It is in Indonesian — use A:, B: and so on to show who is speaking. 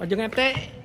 A: Ojo ngetek.